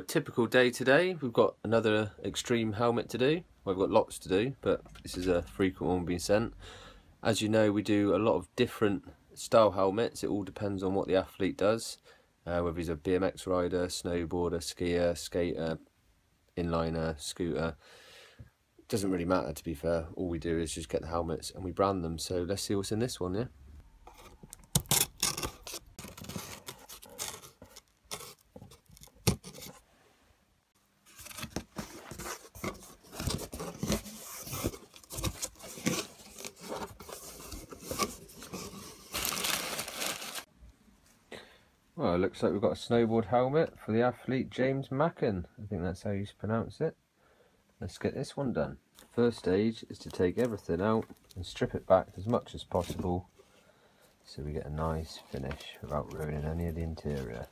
A typical day today. We've got another extreme helmet to do. Well, we've got lots to do, but this is a frequent one being sent. As you know, we do a lot of different style helmets. It all depends on what the athlete does, uh, whether he's a BMX rider, snowboarder, skier, skater, inliner, scooter. Doesn't really matter to be fair. All we do is just get the helmets and we brand them. So let's see what's in this one, yeah? Well, looks like we've got a snowboard helmet for the athlete James Macken. I think that's how you pronounce it. Let's get this one done. First stage is to take everything out and strip it back as much as possible so we get a nice finish without ruining any of the interior.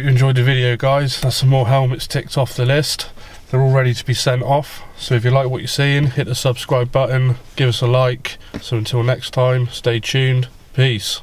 Enjoyed the video guys. That's some more helmets ticked off the list. They're all ready to be sent off. So if you like what you're seeing, hit the subscribe button, give us a like. So until next time, stay tuned. Peace.